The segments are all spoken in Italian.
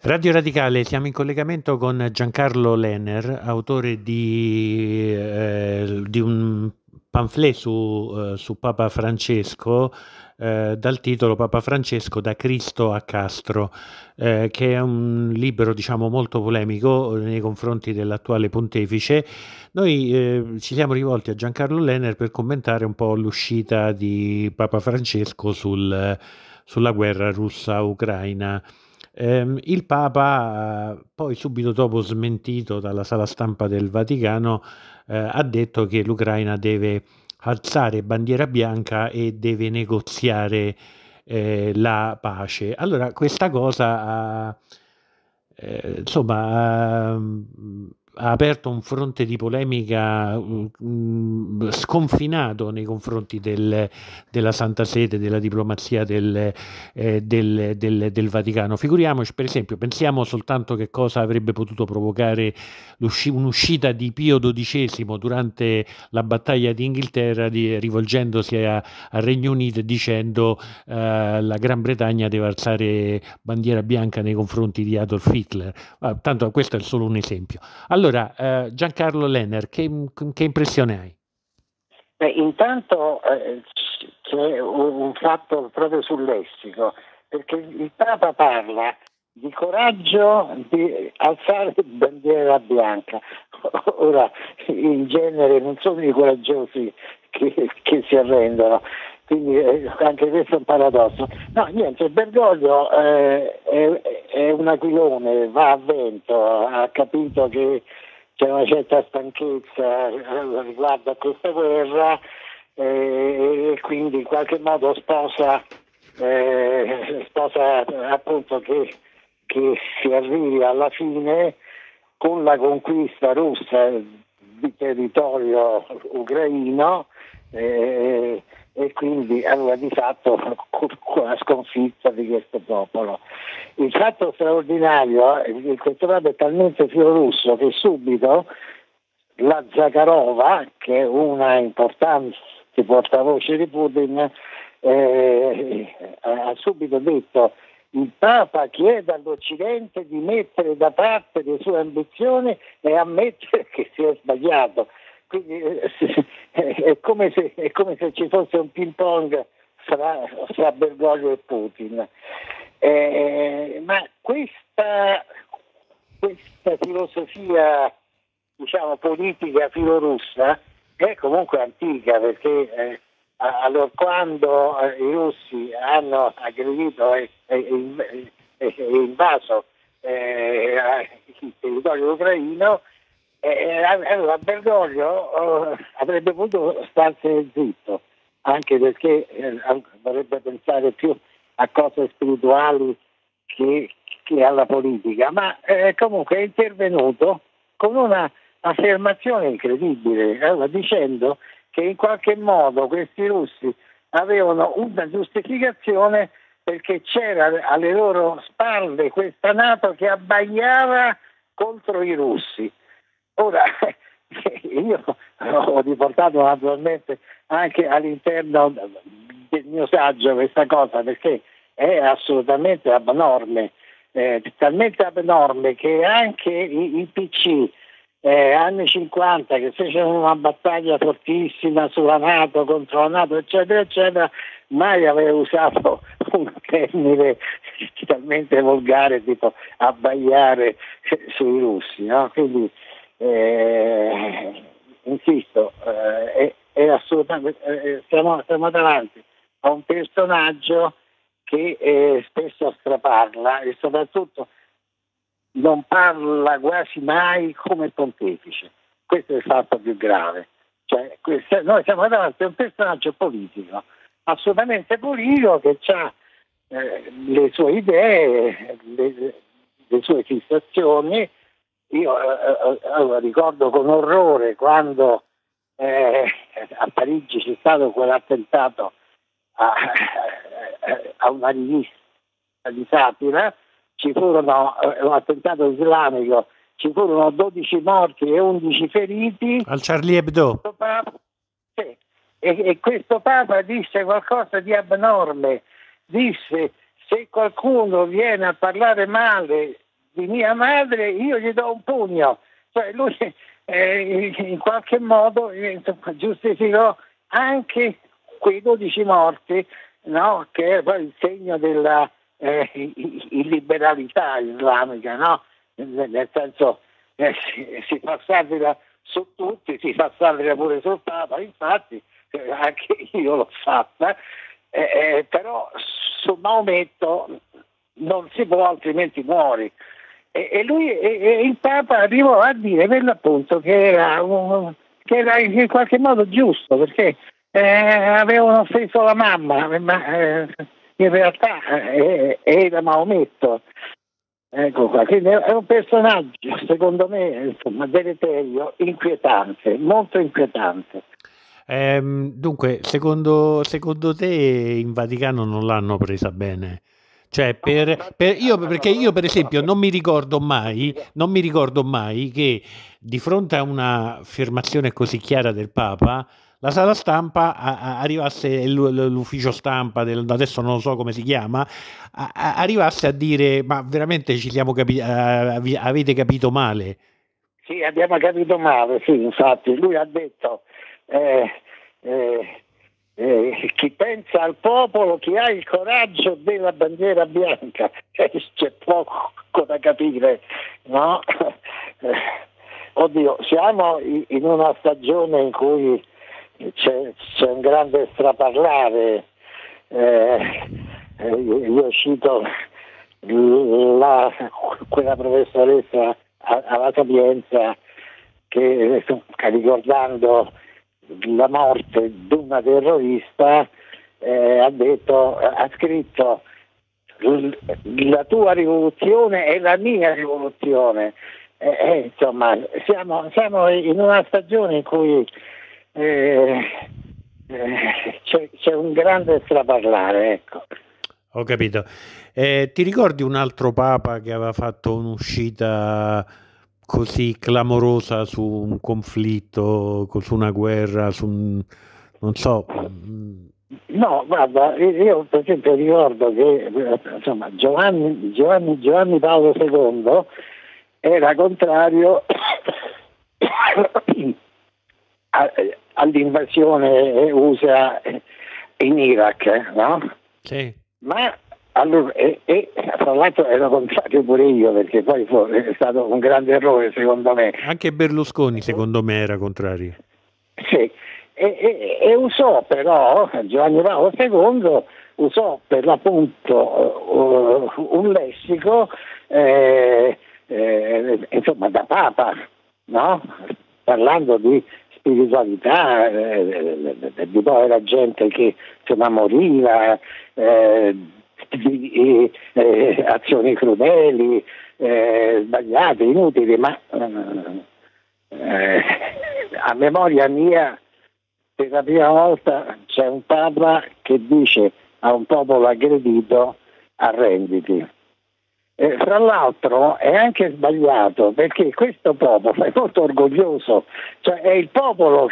Radio Radicale, siamo in collegamento con Giancarlo Lenner, autore di, eh, di un pamphlet su, eh, su Papa Francesco eh, dal titolo Papa Francesco da Cristo a Castro, eh, che è un libro diciamo molto polemico nei confronti dell'attuale pontefice. Noi eh, ci siamo rivolti a Giancarlo Lenner per commentare un po' l'uscita di Papa Francesco sul, sulla guerra russa-ucraina. Ehm, il Papa, poi subito dopo smentito dalla sala stampa del Vaticano, eh, ha detto che l'Ucraina deve alzare bandiera bianca e deve negoziare eh, la pace. Allora, questa cosa ha, eh, insomma, ha, ha aperto un fronte di polemica mh, mm, sconfinato nei confronti del, della Santa Sede, della diplomazia del, eh, del, del, Vaticano. Figuriamoci, per esempio, pensiamo soltanto che cosa avrebbe potuto provocare un'uscita di Pio XII durante la battaglia di Inghilterra, di, rivolgendosi al Regno Unito e dicendo eh, la Gran Bretagna deve alzare bandiera bianca nei confronti di Adolf Hitler. Ah, tanto questo è solo un esempio. Allora, allora, eh, Giancarlo Lenner, che, che, impressione hai? Beh, intanto eh, c'è un fatto proprio sul lessico, perché il Papa parla di coraggio di alzare bandiera bianca. Ora, in genere non sono i coraggiosi che, che si arrendono, quindi eh, anche questo è un paradosso. No, niente, Bergoglio eh, è, è, un aquilone, va a vento, ha capito che c'è una certa stanchezza eh, riguardo a questa guerra eh, e quindi in qualche modo sposa, eh, sposa appunto che, che si arrivi alla fine con la conquista russa di territorio ucraino eh, e quindi aveva di fatto la sconfitta di questo popolo. Il fatto straordinario è che questo padre è talmente filorusso che subito la Zakharova, che è una importante portavoce di Putin, eh, ha subito detto il Papa chiede all'Occidente di mettere da parte le sue ambizioni e ammettere che si è sbagliato. Quindi eh, è come, se, è come se ci fosse un ping pong fra, fra Bergoglio e Putin. Eh, ma questa, questa, filosofia diciamo, politica filorussa è comunque antica perché eh, allora quando eh, i russi hanno aggredito e, e, e, e invaso eh, il territorio ucraino eh, allora Bergoglio eh, avrebbe potuto starsene zitto, anche perché eh, dovrebbe pensare più a cose spirituali che, che alla politica, ma eh, comunque è intervenuto con una affermazione incredibile, allora, dicendo che in qualche modo questi russi avevano una giustificazione perché c'era alle loro spalle questa Nato che abbagliava contro i russi. Ora, io ho riportato naturalmente anche all'interno del mio saggio questa cosa perché è assolutamente abnorme, eh, talmente abnorme che anche i, i PC eh, anni 50 che fecero una battaglia fortissima sulla Nato contro la Nato eccetera eccetera mai aveva usato un termine talmente volgare tipo abbaiare sui russi no? quindi eh, insisto, eh, è, è, assolutamente, eh, siamo, siamo, davanti a un personaggio che eh, spesso straparla e soprattutto non parla quasi mai come pontefice. Questo è il fatto più grave. Cioè, questo, noi siamo davanti a un personaggio politico, assolutamente politico che ha eh, le sue idee, le, le sue fissazioni io eh, eh, eh, ricordo con orrore quando eh, a Parigi c'è stato quell'attentato a, a una rivista di satira, ci furono un attentato islamico, ci furono 12 morti e 11 feriti. Al Charlie Hebdo. Papa, sì, e, e questo Papa disse qualcosa di abnorme, disse se qualcuno viene a parlare male di mia madre, io gli do un pugno. Cioè lui eh, in qualche modo eh, giustificò anche quei 12 morti, no? che è poi il segno della eh, illiberalità islamica, no? nel senso eh, si, si fa satira su tutti, si fa satira pure sul Papa, infatti eh, anche io l'ho fatta, eh, eh, però su Maometto non si può altrimenti muori. E, lui, e, il Papa arrivò a dire per l'appunto che era, che era in qualche modo giusto perché eh, avevano offeso la mamma, ma eh, in realtà eh, era Maometto. Ecco qua, quindi è un personaggio, secondo me, insomma, deleterio, inquietante, molto inquietante. Ehm, dunque, secondo, secondo te in Vaticano non l'hanno presa bene? Cioè, per, per io, perché io per esempio non mi ricordo mai, non mi ricordo mai che di fronte a un'affermazione così chiara del Papa, la sala stampa arrivasse, l'ufficio stampa, del, adesso non so come si chiama, arrivasse a dire ma veramente ci siamo capi- avete capito male. Sì, abbiamo capito male, sì, infatti lui ha detto eh, eh, eh, chi pensa al popolo, chi ha il coraggio della bandiera bianca, eh, c'è poco da capire, no? Eh, oddio, siamo in una stagione in cui c'è, c'è un grande straparlare, eh, io cito la, quella professoressa alla Sapienza che ricordando la morte di una terrorista eh, ha detto, ha scritto la tua rivoluzione è la mia rivoluzione. Eh, eh, insomma, siamo, siamo, in una stagione in cui eh, eh, c'è, c'è, un grande straparlare. Ecco. Ho capito. Eh, ti ricordi un altro papa che aveva fatto un'uscita così clamorosa su un conflitto, su una guerra, su un, non so. Mm. No, guarda, io per esempio ricordo che insomma, Giovanni, Giovanni, Giovanni Paolo II era contrario all'invasione USA in Iraq, no? Sì. Ma allora, e, e, tra l'altro ero contrario pure io perché poi fu, è stato un grande errore secondo me. Anche Berlusconi secondo me era contrario. Sì, e, e usò però Giovanni Paolo II usò per l'appunto uh, un lessico eh, eh, insomma da papa, no? parlando di spiritualità, eh, di povera gente che insomma moriva, eh, di eh, azioni crudeli, eh, sbagliate, inutili, ma eh, a memoria mia per la prima volta c'è un Papa che dice a un popolo aggredito arrenditi. Eh, fra l'altro è anche sbagliato perché questo popolo è molto orgoglioso, cioè è il popolo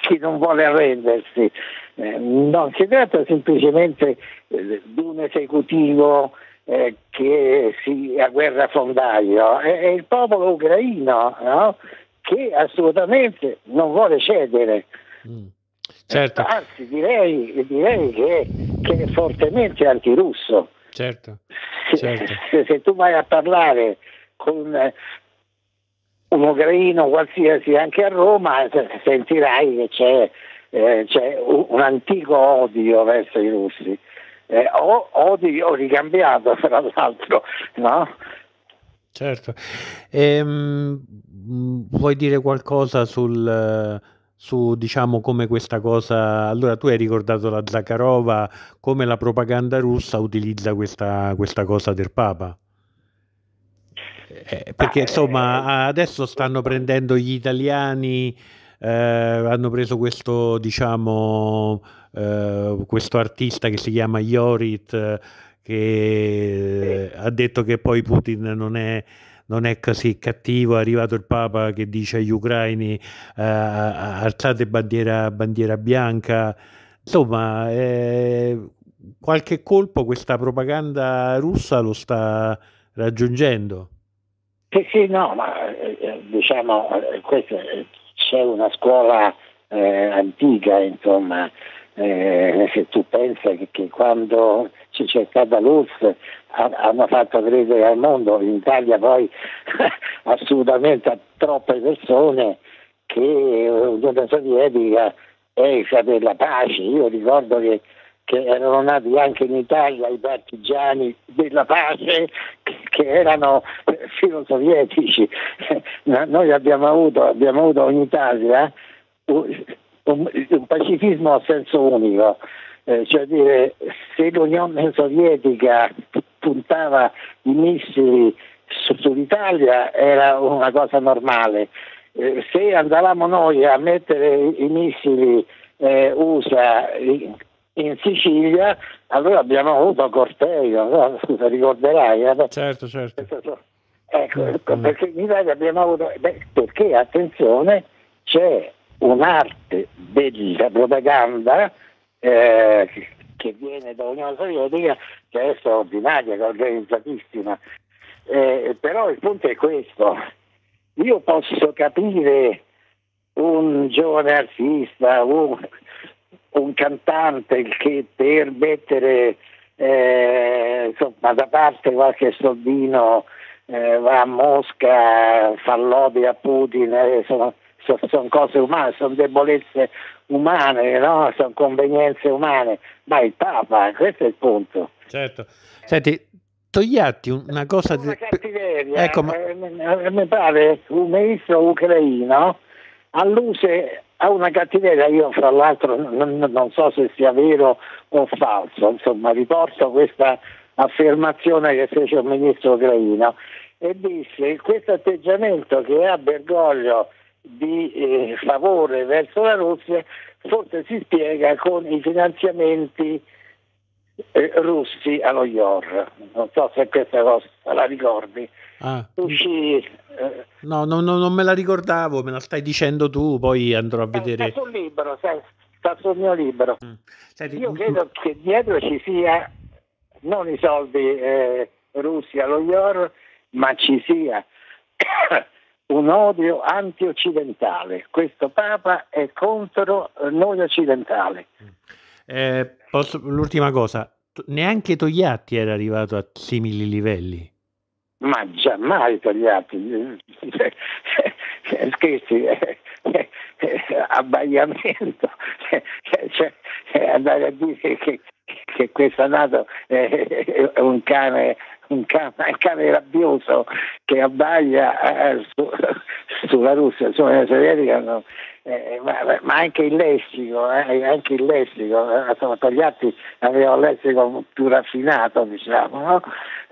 che non vuole arrendersi, eh, non si tratta semplicemente eh, di un esecutivo eh, che si a guerra fondaio, è, è il popolo ucraino no? che assolutamente non vuole cedere. Mm. Certo. Anzi, direi, direi che, che, è fortemente antirusso. Certo. Certo. Se, se, tu vai a parlare con eh, un ucraino qualsiasi anche a Roma, sentirai che c'è eh, c'è un, un, antico odio verso i russi, eh, o, odio ricambiato fra l'altro, no? Certo. Ehm, vuoi dire qualcosa sul, su diciamo come questa cosa allora tu hai ricordato la Zakharova come la propaganda russa utilizza questa, questa cosa del Papa? Eh, perché insomma adesso stanno prendendo gli italiani eh, hanno preso questo, diciamo, eh, questo artista che si chiama Yorit, che ha detto che poi Putin non è non è così cattivo, è arrivato il Papa che dice agli ucraini eh, alzate bandiera, bandiera bianca, insomma eh, qualche colpo questa propaganda russa lo sta raggiungendo. Sì, sì, no, ma eh, diciamo, eh, questa, c'è una scuola eh, antica, insomma, eh, se tu pensi che, che quando c'è stata l'URSS hanno fatto credere al mondo, in Italia poi assolutamente a troppe persone che l'Unione Sovietica è per la pace. Io ricordo che, che, erano nati anche in Italia i partigiani della pace che erano filosovietici. Noi abbiamo avuto, abbiamo avuto in Italia un, un pacifismo a senso unico, eh, cioè dire se l'Unione Sovietica puntava i missili su, sull'Italia era una cosa normale, eh, se andavamo noi a mettere i missili eh, USA in, in, Sicilia, allora abbiamo avuto corteo, no? scusa, ricorderai? Eh? Certo, certo. Ecco, ecco, perché in Italia abbiamo avuto, beh, perché attenzione, c'è un'arte della propaganda eh, che viene dall'Unione Sovietica che è straordinaria, che è organizzatissima. Eh, però il punto è questo, io posso capire un giovane artista, un, un cantante che per mettere eh, insomma, da parte qualche soldino eh, va a Mosca, fa lode a Putin, eh, sono, sono, sono, cose umane, sono debolezze umane, no? sono convenienze umane, ma il Papa, questo è il punto. Certo. Senti, Togliatti una cosa una cattiveria ecco, ma... eh, mi pare un ministro ucraino alluse a una cattiveria io fra l'altro non, non, so se sia vero o falso insomma riporto questa affermazione che fece un ministro ucraino e disse questo atteggiamento che ha Bergoglio di eh, favore verso la Russia forse si spiega con i finanziamenti eh, russi allo IOR. Non so se questa cosa la ricordi. Ah. Uscì, eh, no, no, no, non me la ricordavo, me la stai dicendo tu, poi andrò a vedere. Sta sul libro, sta sul mio libro. Mm. Senti, Io credo che dietro ci sia non i soldi eh, russi allo IOR, ma ci sia un odio anti-occidentale. Questo Papa è contro noi occidentali. Eh, posso, l'ultima cosa, neanche Togliatti era arrivato a simili livelli. Ma già mai Togliatti, scherzi, abbagliamento, cioè, andare a dire che, che questo nato è un cane, un cane, un cane rabbioso che abbaglia eh, su, sulla Russia, sulla Sovietica, no, eh, ma, ma, anche il lessico, eh, anche il lessico, eh, insomma, Togliatti aveva un lessico più raffinato, diciamo, no?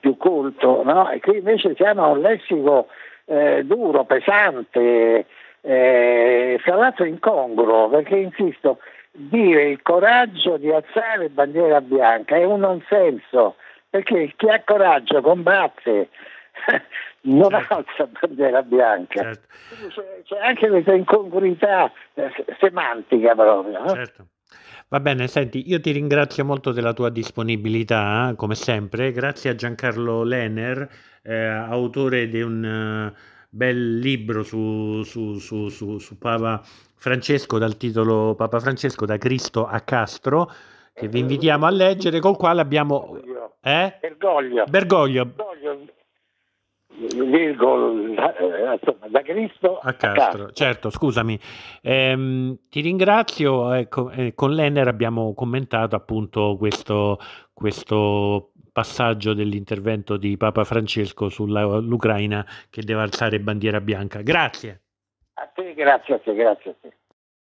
più culto, no? e qui invece siamo a un lessico eh, duro, pesante, eh, fra l'altro incongruo, perché insisto, dire il coraggio di alzare bandiera bianca è un non senso, perché chi ha coraggio combatte non certo. alza bandiera bianca. Certo. C'è, c'è, anche questa incongruità eh, semantica proprio. No? Certo. Va bene, senti, io ti ringrazio molto della tua disponibilità, come sempre. Grazie a Giancarlo Lener, eh, autore di un uh, bel libro su, su, su, su, Papa Francesco dal titolo Papa Francesco da Cristo a Castro, che vi invitiamo a leggere, col quale abbiamo... Eh? Bergoglio. Bergoglio. Bergoglio eh, da Cristo a Castro. A Castro. Certo, scusami. Ehm, ti ringrazio. Ecco, eh, con l'Ener abbiamo commentato appunto questo, questo passaggio dell'intervento di Papa Francesco sull'Ucraina che deve alzare bandiera bianca. Grazie. A te, grazie a te, grazie a te.